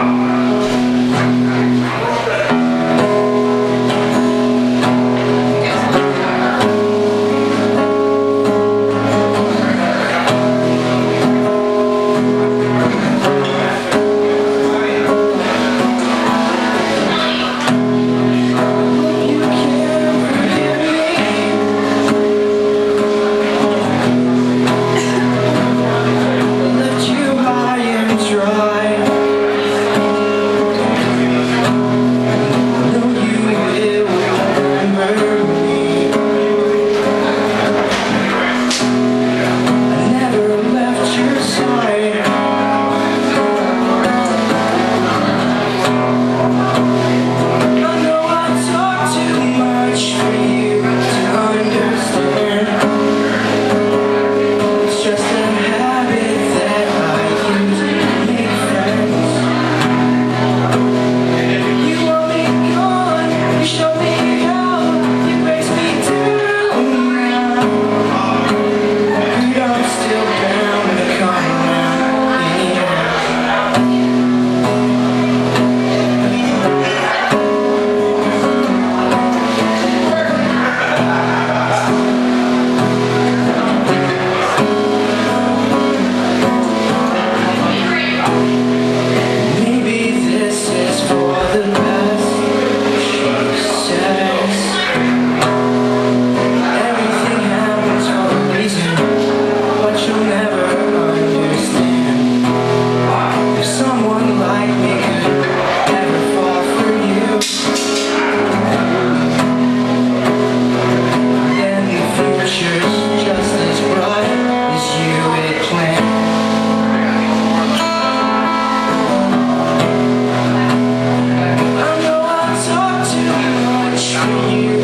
Thank you. You.